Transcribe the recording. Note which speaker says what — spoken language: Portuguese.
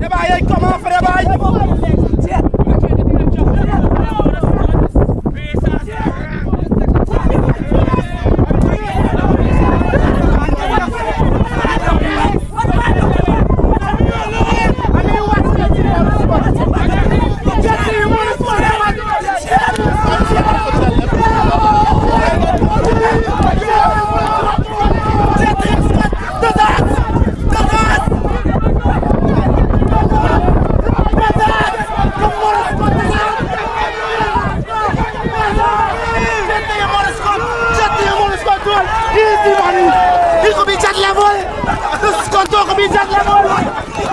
Speaker 1: E ba ye koman fre ba ye Easy money! বিচার